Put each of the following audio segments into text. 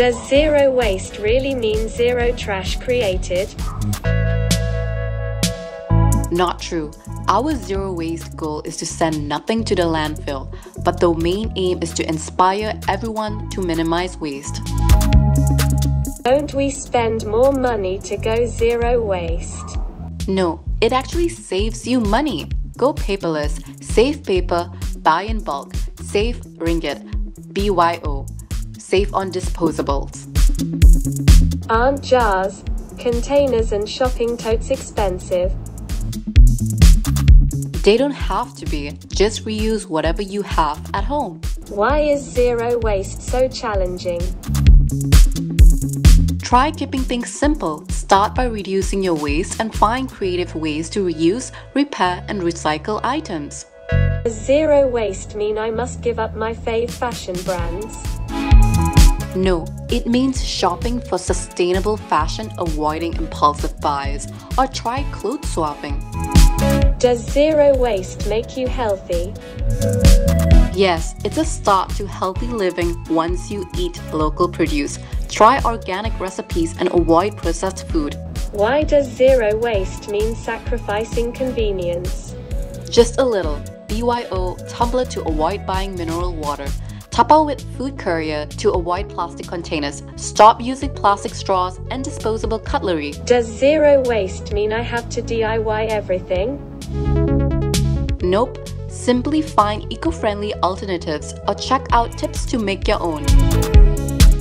Does zero waste really mean zero trash created? Not true. Our zero waste goal is to send nothing to the landfill, but the main aim is to inspire everyone to minimize waste. Don't we spend more money to go zero waste? No, it actually saves you money. Go paperless, save paper, buy in bulk, save ringgit, BYO, save on disposables. Aren't jars, containers, and shopping totes expensive? They don't have to be, just reuse whatever you have at home. Why is zero waste so challenging? Try keeping things simple. Start by reducing your waste and find creative ways to reuse, repair, and recycle items. Does zero waste mean I must give up my fave fashion brands? No, it means shopping for sustainable fashion, avoiding impulsive buys, or try clothes swapping. Does zero waste make you healthy? Yes, it's a start to healthy living once you eat local produce. Try organic recipes and avoid processed food. Why does zero waste mean sacrificing convenience? Just a little. BYO tumbler to avoid buying mineral water. Tupper with food courier to avoid plastic containers. Stop using plastic straws and disposable cutlery. Does zero waste mean I have to DIY everything? Nope. Simply find eco-friendly alternatives or check out tips to make your own.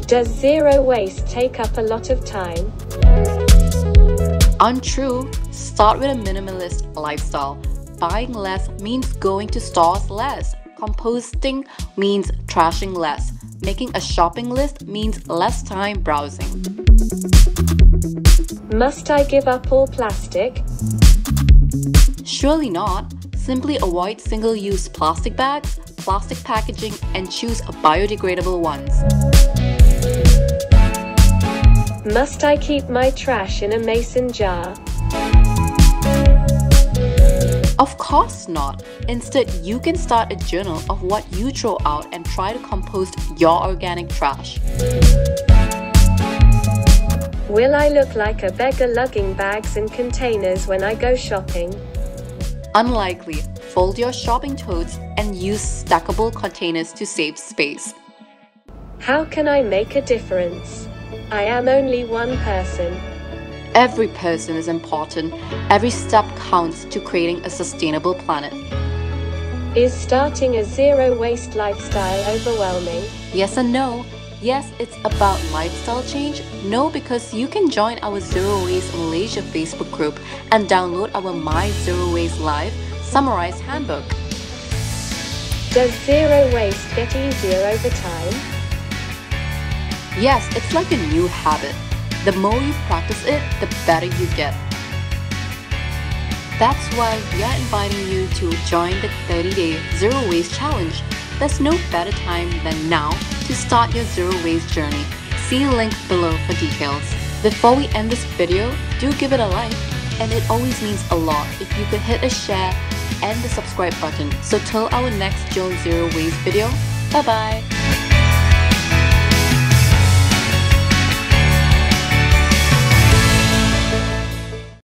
Does zero waste take up a lot of time? Untrue. Start with a minimalist lifestyle. Buying less means going to stores less. Composting means trashing less. Making a shopping list means less time browsing. Must I give up all plastic? Surely not. Simply avoid single use plastic bags, plastic packaging, and choose biodegradable ones. Must I keep my trash in a mason jar? Of course not. Instead, you can start a journal of what you throw out and try to compost your organic trash. Will I look like a beggar lugging bags and containers when I go shopping? Unlikely. Fold your shopping totes and use stackable containers to save space. How can I make a difference? I am only one person. Every person is important. Every step counts to creating a sustainable planet. Is starting a zero waste lifestyle overwhelming? Yes and no. Yes, it's about lifestyle change. No, because you can join our Zero Waste Malaysia Facebook group and download our My Zero Waste Live summarized handbook. Does zero waste get easier over time? Yes, it's like a new habit. The more you practice it, the better you get. That's why we are inviting you to join the 30 day Zero Waste Challenge. There's no better time than now to start your zero waste journey. See link below for details. Before we end this video, do give it a like, and it always means a lot if you could hit a share and the subscribe button. So till our next Jom Zero Waste video, bye bye!